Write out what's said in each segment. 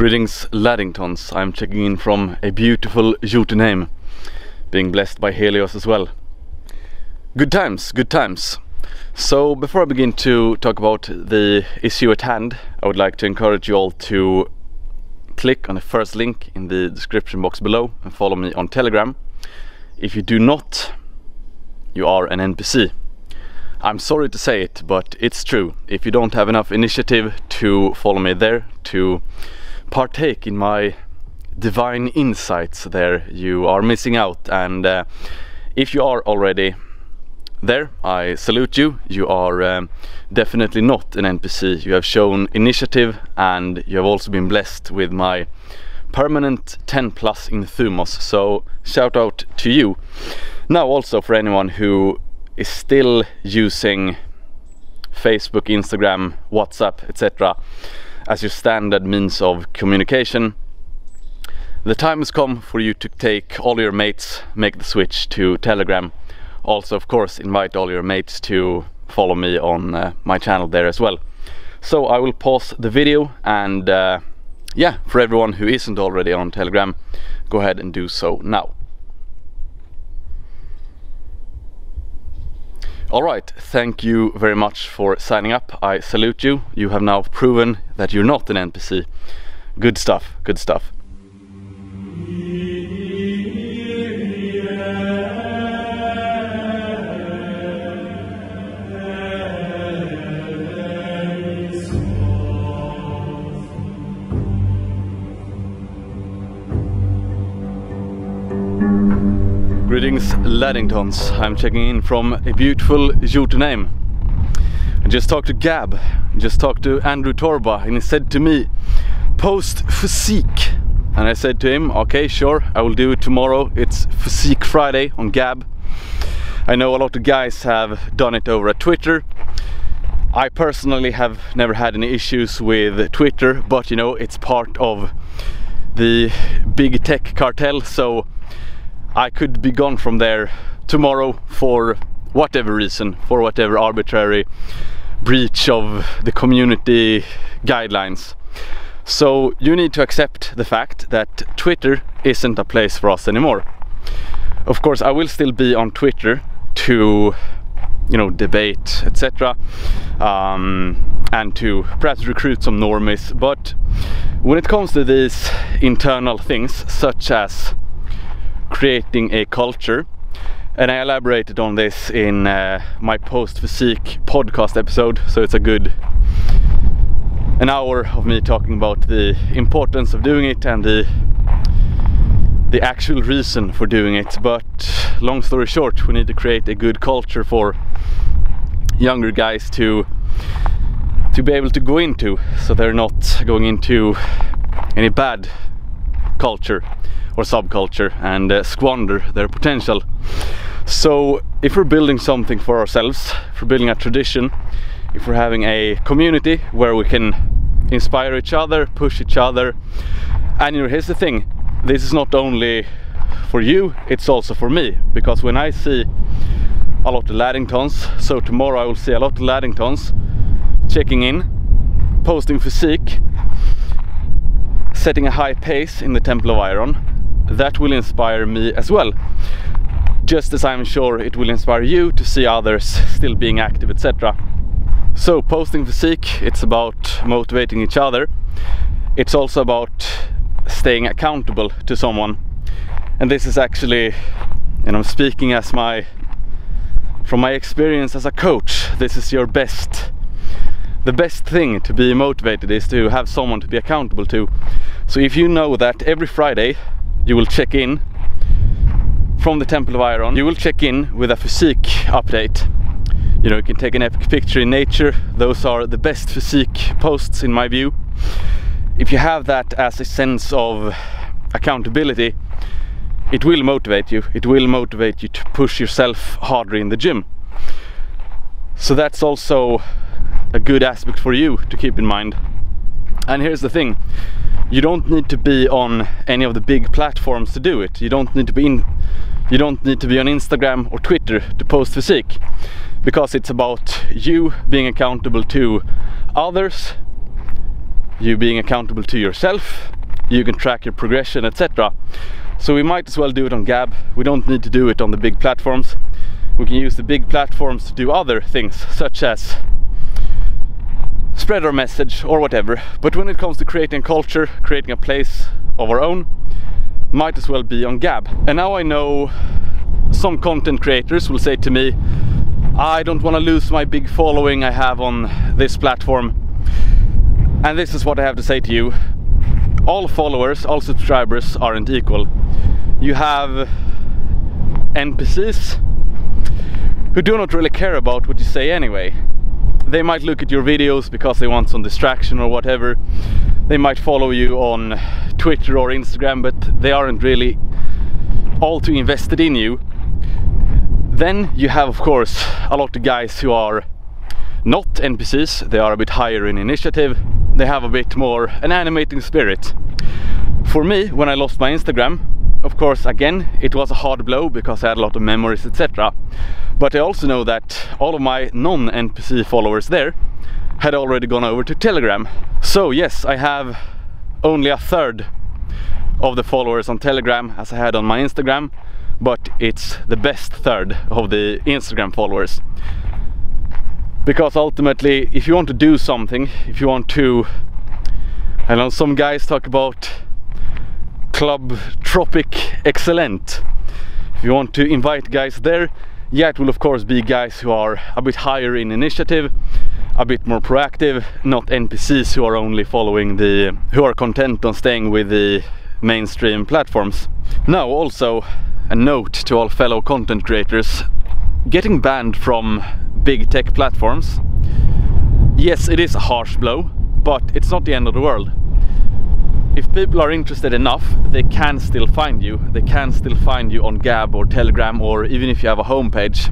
Greetings Laddingtons, I'm checking in from a beautiful Jotunheim, being blessed by Helios as well. Good times, good times. So before I begin to talk about the issue at hand, I would like to encourage you all to click on the first link in the description box below and follow me on Telegram. If you do not, you are an NPC. I'm sorry to say it, but it's true. If you don't have enough initiative to follow me there, to partake in my divine insights there, you are missing out. And uh, if you are already there, I salute you. You are um, definitely not an NPC. You have shown initiative and you have also been blessed with my permanent 10 plus in Thumos. So shout out to you. Now also for anyone who is still using Facebook, Instagram, WhatsApp, etc. as your standard means of communication. The time has come for you to take all your mates, make the switch to Telegram. Also, of course, invite all your mates to follow me on uh, my channel there as well. So I will pause the video and uh, yeah, for everyone who isn't already on Telegram, go ahead and do so now. Alright, thank you very much for signing up. I salute you. You have now proven that you're not an NPC. Good stuff, good stuff. Greetings Laddingtons, I'm checking in from a beautiful Jotunheim. I just talked to Gab, just talked to Andrew Torba and he said to me, post physique. And I said to him, okay sure, I will do it tomorrow, it's Fizeek Friday on Gab. I know a lot of guys have done it over at Twitter. I personally have never had any issues with Twitter, but you know, it's part of the big tech cartel, so I could be gone from there tomorrow for whatever reason, for whatever arbitrary breach of the community guidelines. So you need to accept the fact that Twitter isn't a place for us anymore. Of course, I will still be on Twitter to, you know, debate, etc. Um, and to perhaps recruit some normies. But when it comes to these internal things, such as creating a culture. And I elaborated on this in uh, my post physique podcast episode so it's a good an hour of me talking about the importance of doing it and the the actual reason for doing it. But long story short we need to create a good culture for younger guys to to be able to go into so they're not going into any bad culture or subculture and uh, squander their potential. So if we're building something for ourselves, if we're building a tradition, if we're having a community where we can inspire each other, push each other, and you know, here's the thing, this is not only for you, it's also for me, because when I see a lot of Laddingtons, so tomorrow I will see a lot of Laddingtons checking in, posting physique, setting a high pace in the Temple of Iron, that will inspire me as well. Just as I'm sure it will inspire you to see others still being active, etc. So posting physique, it's about motivating each other. It's also about staying accountable to someone. And this is actually, and I'm speaking as my, from my experience as a coach, this is your best the best thing to be motivated is to have someone to be accountable to. So if you know that every Friday you will check in from the Temple of Iron. You will check in with a physique update. You know, you can take an epic picture in nature. Those are the best physique posts in my view. If you have that as a sense of accountability, it will motivate you. It will motivate you to push yourself harder in the gym. So that's also a good aspect for you to keep in mind. And here's the thing, you don't need to be on any of the big platforms to do it. You don't need to be in you don't need to be on Instagram or Twitter to post physique because it's about you being accountable to others you being accountable to yourself, you can track your progression, etc. So we might as well do it on Gab. We don't need to do it on the big platforms. We can use the big platforms to do other things, such as spread our message or whatever. But when it comes to creating culture, creating a place of our own, might as well be on Gab. And now I know some content creators will say to me, I don't want to lose my big following I have on this platform. And this is what I have to say to you. All followers, all subscribers aren't equal. You have NPCs who do not really care about what you say anyway. They might look at your videos because they want some distraction or whatever. They might follow you on Twitter or Instagram, but they aren't really all too invested in you. Then you have, of course, a lot of guys who are not NPCs, they are a bit higher in initiative, they have a bit more an animating spirit. For me, when I lost my Instagram, of course, again, it was a hard blow because I had a lot of memories, etc. But I also know that all of my non-NPC followers there had already gone over to Telegram. So yes, I have only a third of the followers on Telegram as I had on my Instagram, but it's the best third of the Instagram followers. Because ultimately, if you want to do something, if you want to, I know some guys talk about Club Tropic Excellent. If you want to invite guys there, yeah, it will of course be guys who are a bit higher in initiative, a bit more proactive, not NPCs who are only following the, who are content on staying with the mainstream platforms. Now also a note to all fellow content creators, getting banned from big tech platforms, yes it is a harsh blow, but it's not the end of the world if people are interested enough, they can still find you. They can still find you on Gab or Telegram or even if you have a homepage.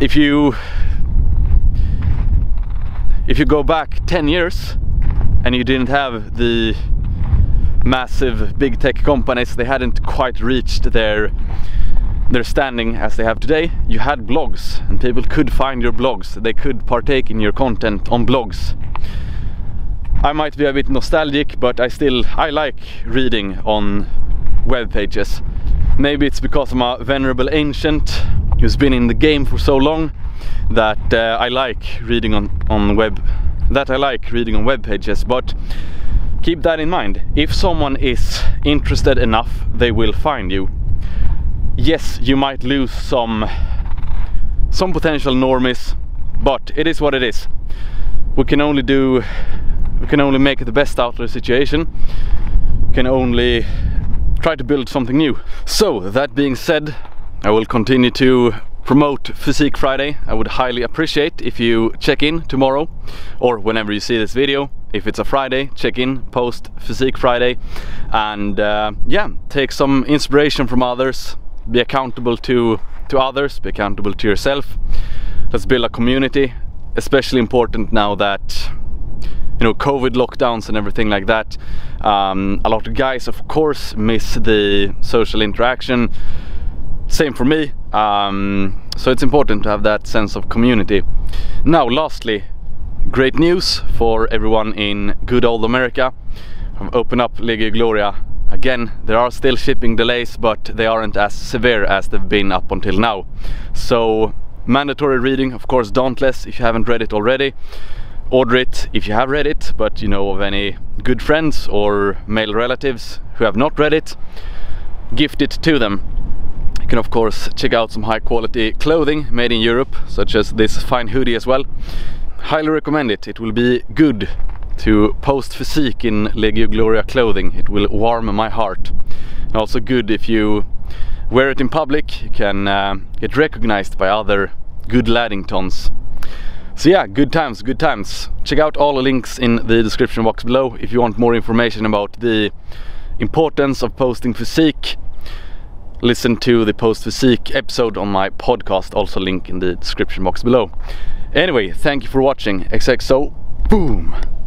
If you if you go back 10 years and you didn't have the massive big tech companies, they hadn't quite reached their their standing as they have today, you had blogs and people could find your blogs. They could partake in your content on blogs. I might be a bit nostalgic, but I still I like reading on web pages. Maybe it's because I'm a venerable ancient who's been in the game for so long that uh, I like reading on on web that I like reading on web pages. But keep that in mind. If someone is interested enough, they will find you. Yes, you might lose some some potential normies, but it is what it is. We can only do can only make the best out of the situation. Can only try to build something new. So that being said I will continue to promote Fizeek Friday. I would highly appreciate if you check in tomorrow or whenever you see this video. If it's a Friday check in post Fizeek Friday. And uh, yeah take some inspiration from others. Be accountable to to others. Be accountable to yourself. Let's build a community. Especially important now that you know COVID lockdowns and everything like that. Um, a lot of guys, of course, miss the social interaction. Same for me. Um, so it's important to have that sense of community. Now, lastly, great news for everyone in good old America. I've opened up Legio Gloria again there are still shipping delays but they aren't as severe as they've been up until now so mandatory reading of course dauntless if you haven't read it already order it if you have read it but you know of any good friends or male relatives who have not read it gift it to them. You can of course check out some high quality clothing made in Europe such as this fine hoodie as well. Highly recommend it. It will be good to post physique in Legio Gloria clothing. It will warm my heart. And also good if you wear it in public. You can uh, get recognized by other good Laddingtons so yeah, good times, good times. Check out all the links in the description box below if you want more information about the importance of posting physique. Listen to the post physique episode on my podcast, also link in the description box below. Anyway, thank you for watching. XXO, boom!